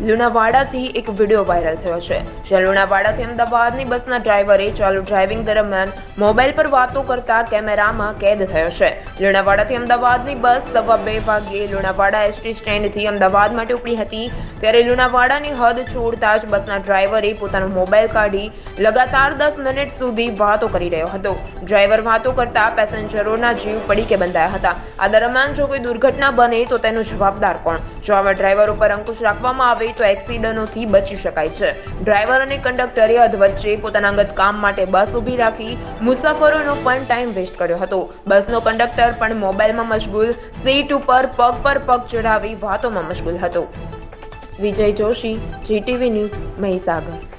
લુણાવાડાથી એક video viral થયો છે. જ્યાં લુણાવાડાથી અમદાવાદની બસના ડ્રાઈવરે ચાલુ ડ્રાઇવિંગ દરમિયાન મોબાઈલ પર વાતો કરતા કેમેરામાં કેદ થયો છે. લુણાવાડાથી અમદાવાદની બસ સવા બે વાગ્યે લુણાવાડા એસટી સ્ટેન્ડથી અમદાવાદ માટે ઉપડી હતી. ત્યારે લુણાવાડાની હદ છોડતા જ બસના ડ્રાઈવરે પોતાનો મોબાઈલ કાઢી લગાતાર દસ મિનિટ સુધી વાતો કરી રહ્યો હતો. ડ્રાઈવર વાતો કરતા પેસેન્જરોના જીવ પડીકે બંધાયા હતા. આ દરમિયાન જો કોઈ દુર્ઘટના બને તો તેનો જવાબદાર કોણ? જો આવા ડ્રાઈવર ઉપર અંકુશ રાખવામાં આવે તો એક્સિડન્ટોથી બચી શકાય છે. ડ્રાઈવર અને કંડક્ટરે અધવચ્ચે પોતાના અંગત કામ માટે બસ ઊભી રાખી મુસાફરોનો પણ ટાઈમ વેસ્ટ કર્યો હતો. બસનો કંડક્ટર પણ મોબાઈલમાં મશગુલ, સીટ ઉપર પગ પર પગ ચડાવી વાતોમાં મશગુલ હતો. Vijay Joshi, GTV news Mahisagar.